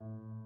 you